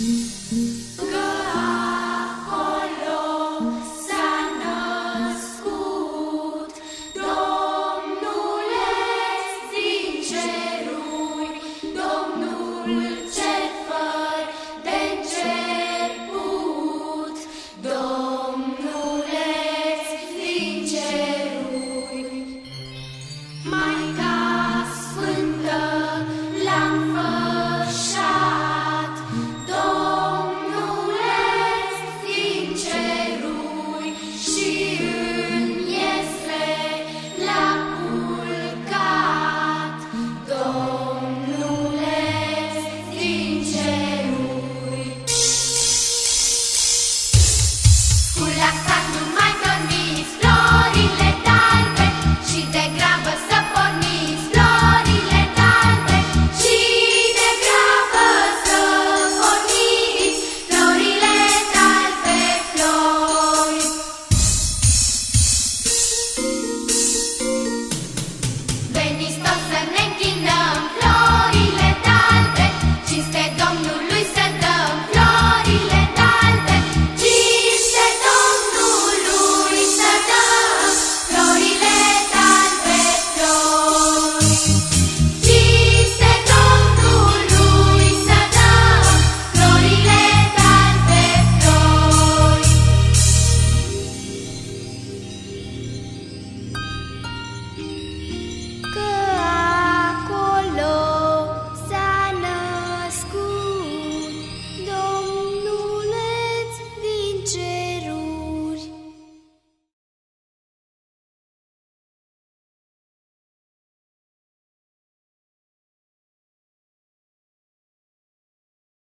嗯嗯。